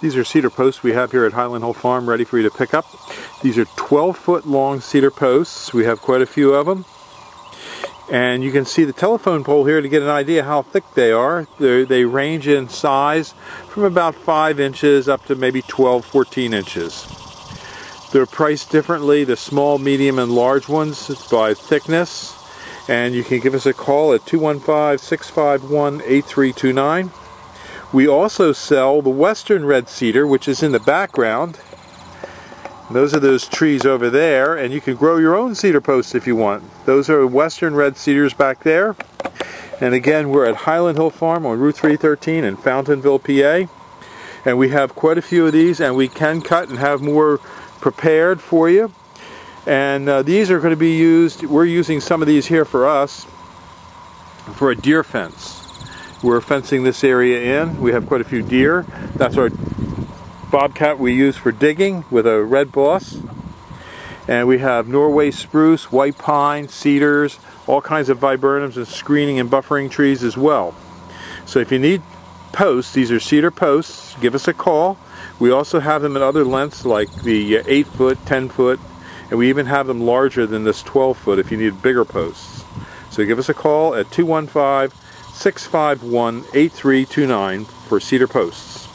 These are cedar posts we have here at Highland Hill Farm ready for you to pick up. These are 12 foot long cedar posts. We have quite a few of them. And you can see the telephone pole here to get an idea how thick they are. They're, they range in size from about 5 inches up to maybe 12, 14 inches. They're priced differently, the small, medium, and large ones by thickness. And you can give us a call at 215-651-8329. We also sell the western red cedar, which is in the background. Those are those trees over there, and you can grow your own cedar posts if you want. Those are western red cedars back there. And again, we're at Highland Hill Farm on Route 313 in Fountainville, PA. And we have quite a few of these, and we can cut and have more prepared for you. And uh, these are going to be used, we're using some of these here for us, for a deer fence. We're fencing this area in. We have quite a few deer. That's our bobcat we use for digging with a red boss. And we have Norway spruce, white pine, cedars, all kinds of viburnums and screening and buffering trees as well. So if you need posts, these are cedar posts, give us a call. We also have them in other lengths like the uh, 8 foot, 10 foot, and we even have them larger than this 12 foot if you need bigger posts. So give us a call at 215 651 8329 for cedar posts.